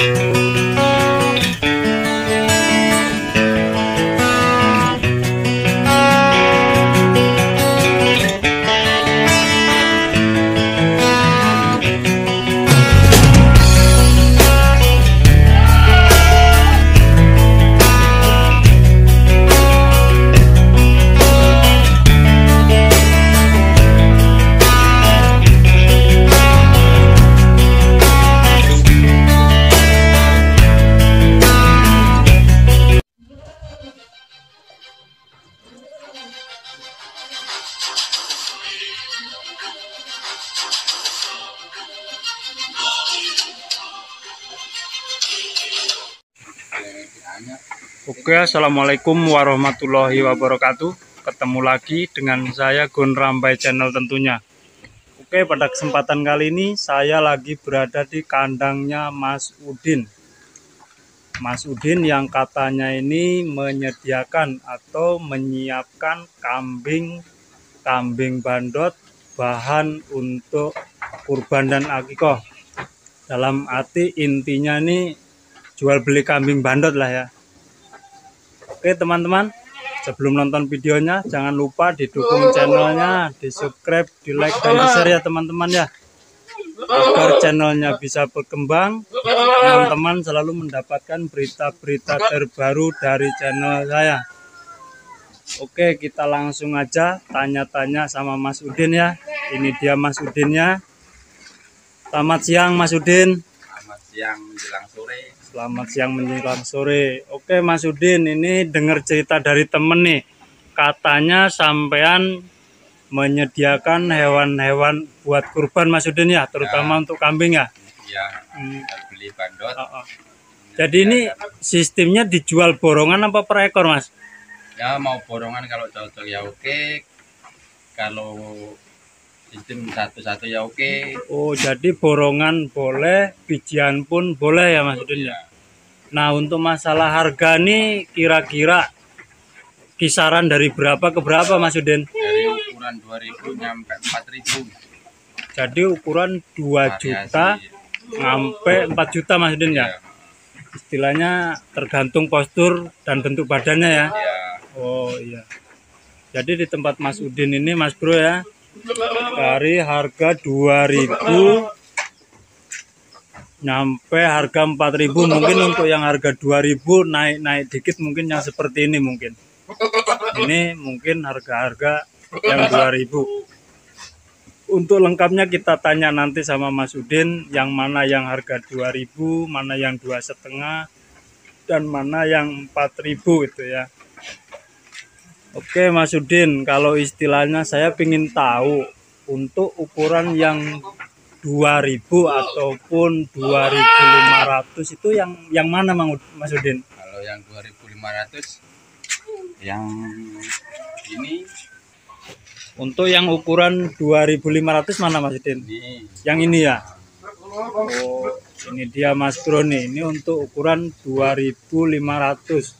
Música Oke, assalamualaikum warahmatullahi wabarakatuh. Ketemu lagi dengan saya Gun Rambai Channel tentunya. Oke, pada kesempatan kali ini saya lagi berada di kandangnya Mas Udin. Mas Udin yang katanya ini menyediakan atau menyiapkan kambing kambing bandot bahan untuk kurban dan akikoh. Dalam arti intinya nih jual beli kambing bandot lah ya Oke teman-teman, sebelum nonton videonya jangan lupa didukung channelnya, di subscribe, di like dan di share ya teman-teman ya. Agar channelnya bisa berkembang, teman-teman selalu mendapatkan berita-berita terbaru dari channel saya. Oke kita langsung aja tanya-tanya sama Mas Udin ya. Ini dia Mas Udinnya. Selamat siang Mas Udin. Siang menjelang sore. Selamat siang menjelang sore. Oke Mas Udin, ini dengar cerita dari temen nih. Katanya sampean menyediakan hewan-hewan buat kurban Mas Udin ya, terutama ya. untuk kambing ya. Iya, hmm. beli bandot. Oh, oh. Jadi ini sistemnya dijual borongan apa per ekor Mas? Ya mau borongan kalau cocok ya oke. Kalau sistem satu-satu ya oke. Oh, jadi borongan boleh, bijian pun boleh ya Mas Udin ya. Nah, untuk masalah harga nih kira-kira kisaran dari berapa ke berapa Mas Udin? Dari ukuran 2000 sampai 4000. Jadi ukuran 2 juta sampai 4 juta Mas Udin ya. ya. Istilahnya tergantung postur dan bentuk badannya ya. ya. Oh iya. Jadi di tempat Mas Udin ini Mas Bro ya dari harga 2000 nyampe harga 4000 mungkin untuk yang harga 2000 naik-naik dikit mungkin yang seperti ini mungkin. Ini mungkin harga-harga yang 2000 untuk lengkapnya kita tanya nanti sama Mas Udin yang mana yang harga 2000 mana yang dua setengah dan mana yang 4000 itu ya Oke Mas Udin, kalau istilahnya saya ingin tahu untuk ukuran yang 2000 ataupun 2500 itu yang yang mana Mas Udin? Kalau yang 2500 yang ini untuk yang ukuran 2500 mana Mas Udin? Ini. Yang ini ya? Oh, ini dia Mas Bro nih. Ini untuk ukuran 2500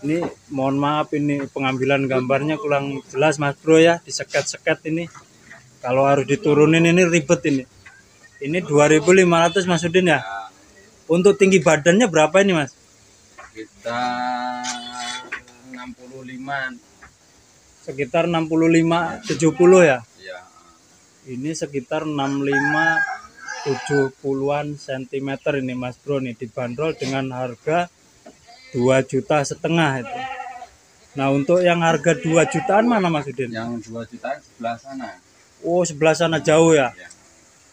ini mohon maaf ini pengambilan gambarnya kurang jelas mas bro ya. Diseket-seket ini. Kalau harus diturunin ini ribet ini. Ini 2500 mas Udin ya? Untuk tinggi badannya berapa ini mas? Kita 65 sekitar 65 70 ya. ya? Ini sekitar 65 70-an cm ini mas bro nih dibanderol dengan harga dua juta setengah itu. Nah untuk yang harga dua jutaan mana Mas Udin? Yang dua jutaan sebelah sana. Oh sebelah sana jauh ya? ya.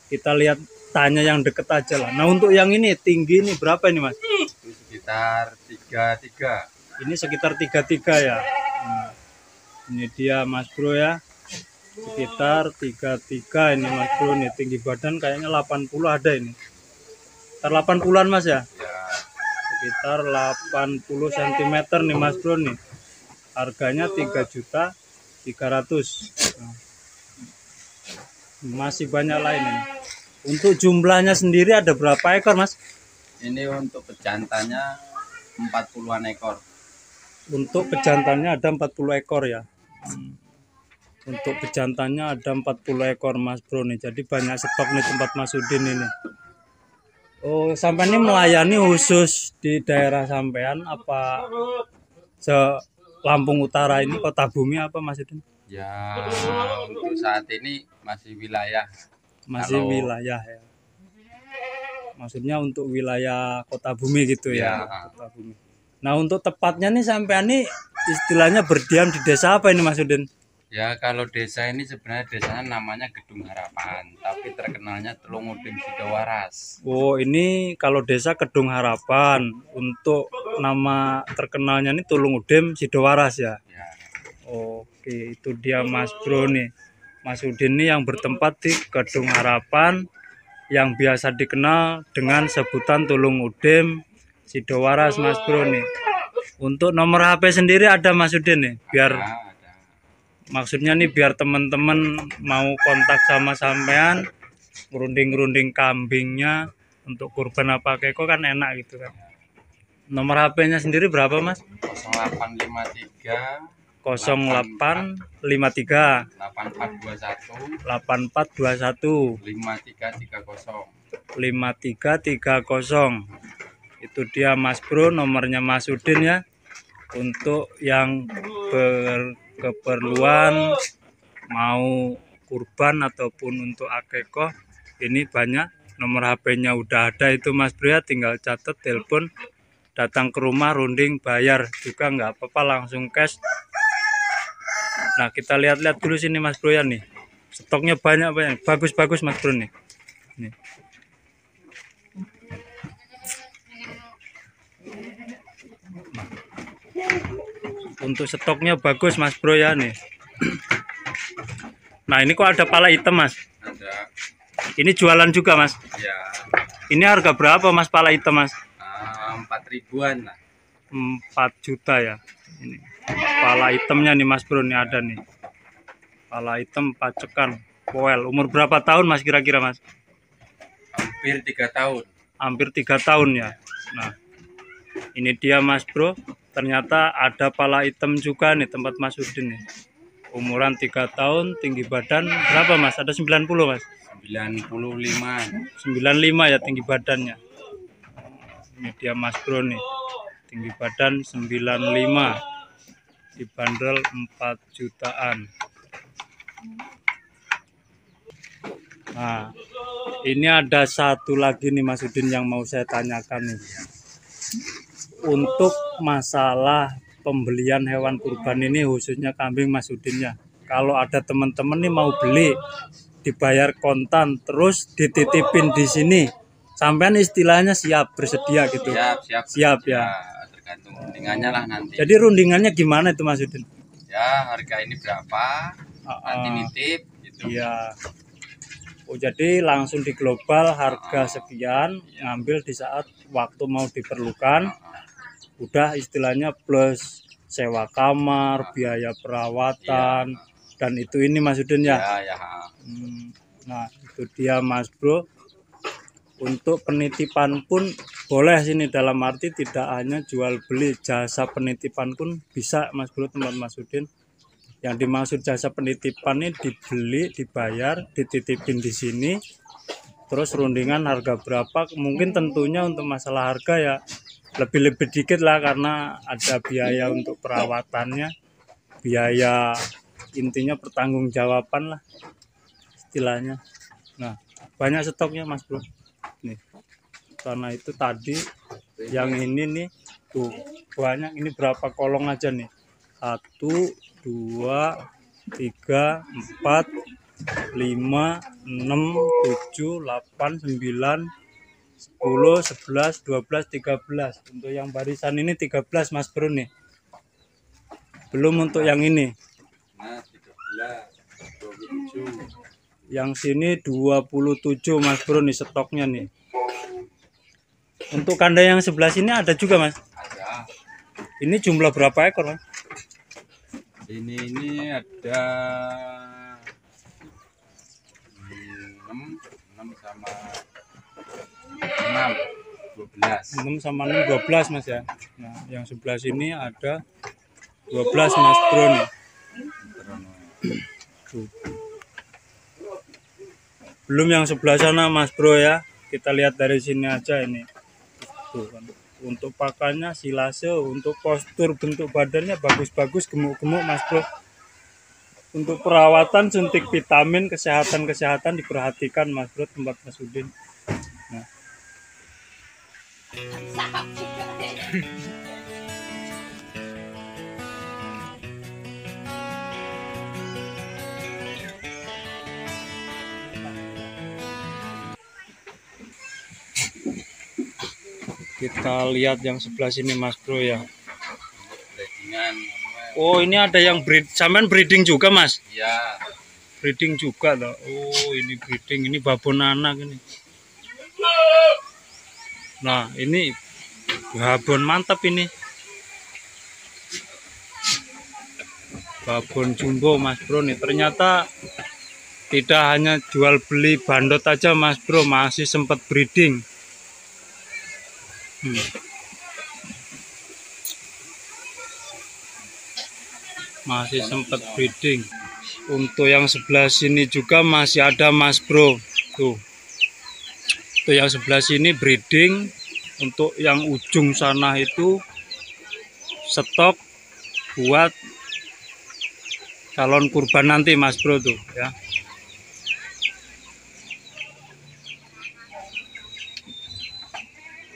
Kita lihat tanya yang deket aja lah. Nah untuk yang ini tinggi ini berapa ini Mas? Itu sekitar tiga tiga. Ini sekitar tiga tiga ya. Hmm. Ini dia Mas Bro ya. Sekitar tiga tiga ini Mas Bro nih tinggi badan kayaknya 80 ada ini. Sekitar 80-an Mas ya? Sekitar 80 cm nih Mas Bro nih. Harganya 3 juta 300 masih banyak lain ini. Untuk jumlahnya sendiri ada berapa ekor Mas? Ini untuk pejantannya 40-an ekor. Untuk pejantannya ada 40 ekor ya? Untuk pejantannya ada 40 ekor Mas Bro nih. Jadi banyak stok nih tempat Mas Udin ini Oh, sampai ini melayani khusus di daerah sampean apa se Lampung Utara ini kota bumi apa Mas Udin? Ya untuk saat ini masih wilayah Masih Kalau- wilayah ya. Maksudnya untuk wilayah kota bumi gitu ya. Ya. Kota bumi. Nah, untuk tepatnya nih sampean ini istilahnya berdiam di desa apa ini Mas Udin? Ya kalau desa ini sebenarnya desanya namanya Gedung Harapan, tapi terkenalnya Telung Udin Sidowaras. Oh, ini kalau desa Kedung Harapan untuk nama terkenalnya ini Tulung Udem Sidowaras ya. Ya, Oke, itu dia Mas Bro nih. Mas Udin ini yang bertempat di Gedung Harapan yang biasa dikenal dengan sebutan Tulung Udem Sidowaras Mas Bro nih. Untuk nomor HP sendiri ada Mas Udin nih, biar ada. Maksudnya nih biar teman-teman mau kontak sama sampean ngerunding-ngerunding kambingnya untuk kurban apa keko kan enak gitu kan. Nomor HP-nya sendiri berapa Mas? 0853 0853 8421 8421 5330. 5330 itu dia Mas Bro nomornya Mas Udin ya untuk yang berkeperluan mau kurban ataupun untuk akeko ini banyak. Nomor HP-nya udah ada itu Mas Bro ya tinggal catat telepon datang ke rumah runding bayar. Juga nggak apa-apa langsung cash. Nah kita lihat-lihat dulu sini Mas Bro ya nih. Stoknya banyak banyak bagus-bagus Mas Bro nih. Nih untuk stoknya bagus mas bro ya nih. Nah ini kok ada pala hitam mas? Ada. Ini jualan juga mas? Ya ini harga berapa mas pala hitam mas? Ah, empat ribuan lah. 4 juta ya. Ini. Pala hitamnya nih mas bro nih ada nih. Pala hitam pacekan. Poel umur berapa tahun mas kira-kira mas? Hampir tiga tahun. hampir tiga tahun ya. Nah ini dia mas bro. Ternyata ada pala hitam juga nih tempat mas Udin nih. Umuran tiga tahun tinggi badan berapa mas? Ada 90 mas? 95 95 ya tinggi badannya. Ini dia mas bro nih. Tinggi badan 95 dibanderol 4 jutaan. Nah ini ada satu lagi nih Mas Udin yang mau saya tanyakan nih untuk masalah pembelian hewan kurban ini khususnya kambing Mas Udin ya. Kalau ada teman-teman nih mau beli dibayar kontan terus dititipin di sini. Sampean istilahnya siap bersedia gitu. Siap siap Siap, ya. tergantung rundingannya lah nanti. Jadi rundingannya gimana itu Mas Udin? Ya harga ini berapa? Ah, nanti ah. nitip gitu. Iya. Oh jadi langsung di global harga sekian ngambil di saat waktu mau diperlukan udah istilahnya plus sewa kamar, biaya perawatan dan itu ini Mas Udin ya. ya ya Hmm, Nah itu dia Mas Bro. Untuk penitipan pun boleh sini dalam arti tidak hanya jual beli jasa penitipan pun bisa Mas Bro tempat Mas Udin. Yang dimaksud jasa penitipan ini dibeli, dibayar, dititipin di sini. Terus rundingan harga berapa? Mungkin tentunya untuk masalah harga ya lebih-lebih dikit lah karena ada biaya untuk perawatannya, biaya intinya pertanggungjawaban lah istilahnya. Nah, banyak stoknya Mas Bro. Nih. Karena itu tadi yang ini nih tuh banyak ini berapa kolong aja nih. Satu, dua, tiga, empat, lima, enam, tujuh, delapan, sembilan, sepuluh, sebelas, dua belas, tiga belas. Untuk yang barisan ini 13 Mas Bro nih. Belum untuk yang ini. nah 13 27 Yang sini 27 Mas Bro nih stoknya nih. Untuk kandang yang sebelah sini ada juga Mas. ada Ini jumlah berapa ekor Mas? ini ini ada 6 6 sama 6 12 6 sama 6 12 Mas ya. Nah, yang sebelah sini ada 12 Mas Bro. Belum yang sebelah sana Mas Bro ya. kita lihat dari sini aja ini tuh kan untuk pakannya silase untuk postur bentuk badannya bagus-bagus gemuk-gemuk mas bro untuk perawatan suntik vitamin kesehatan kesehatan diperhatikan mas bro tempat mas Udin. Kita lihat yang sebelah sini mas bro ya. Oh ini ada yang breed sampean breeding juga mas? Ya breeding juga loh. Oh ini breeding ini babon anak ini nah ini babon mantap ini babon jumbo mas bro nih ternyata tidak hanya jual beli bandot aja mas bro masih sempat breeding Hmm. Masih sempat breeding. Untuk yang sebelah sini juga masih ada Mas Bro. Tuh. Untuk yang sebelah sini breeding. Untuk yang ujung sana itu stok buat calon kurban nanti Mas Bro tuh ya.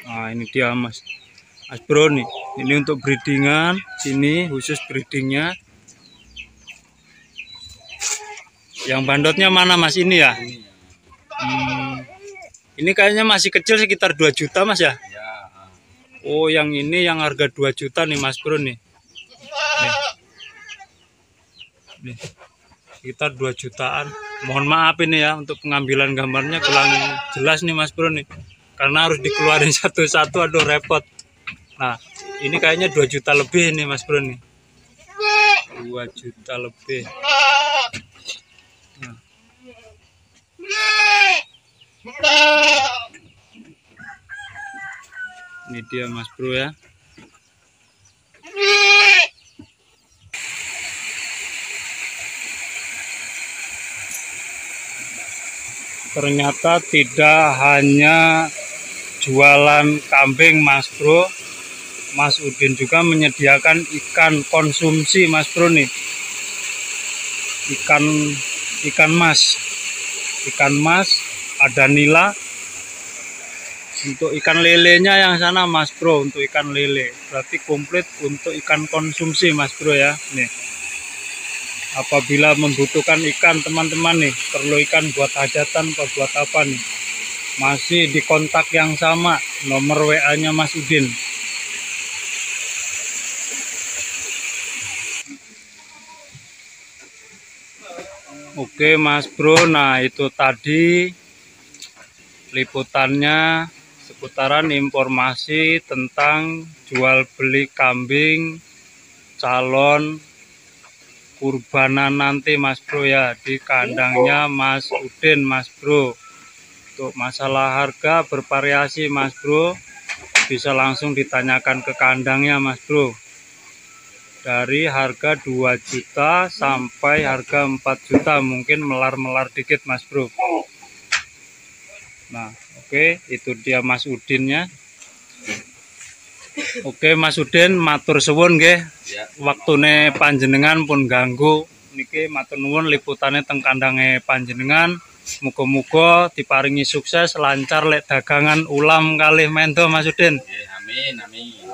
Nah, ini dia Mas. Mas Bro nih. Ini untuk breedingan, sini khusus breedingnya. Yang bandotnya mana Mas ini ya? Hmm, ini kayaknya masih kecil sekitar 2 juta Mas ya? ya Oh, yang ini yang harga 2 juta nih Mas Bro nih. Nih. Nih. Sekitar 2 jutaan. Mohon maaf ini ya untuk pengambilan gambarnya kurang jelas nih Mas Bro nih karena harus dikeluarin satu-satu aduh repot nah ini kayaknya 2 juta lebih nih mas bro nih 2 juta lebih nah. Ini dia mas bro ya. Ternyata tidak hanya jualan kambing mas bro. Mas Udin juga menyediakan ikan konsumsi mas bro nih. Ikan ikan mas. Ikan mas ada nila. Untuk ikan lelenya yang sana mas bro untuk ikan lele. Berarti komplit untuk ikan konsumsi mas bro ya. Nih. Apabila membutuhkan ikan teman-teman nih perlu ikan buat hajatan atau buat apa nih? Masih di kontak yang sama. Nomor WA nya Mas Udin. Oke Mas Bro. Nah itu tadi liputannya seputaran informasi tentang jual beli kambing calon kurbanan nanti mas bro ya. Di kandangnya mas Udin mas bro. Untuk masalah harga bervariasi mas bro bisa langsung ditanyakan ke kandangnya mas bro. Dari harga 2 juta sampai harga 4 juta mungkin melar-melar dikit mas bro nah oke okay, itu dia mas Udinnya Oke Mas Udin matur suwun nggih. Ya. Waktune panjenengan pun ganggu. Niki matur nuwun liputane teng kandange panjenengan. Muga-muga diparingi sukses lancar lek dagangan ulam kalih mento Mas Udin. amin amin.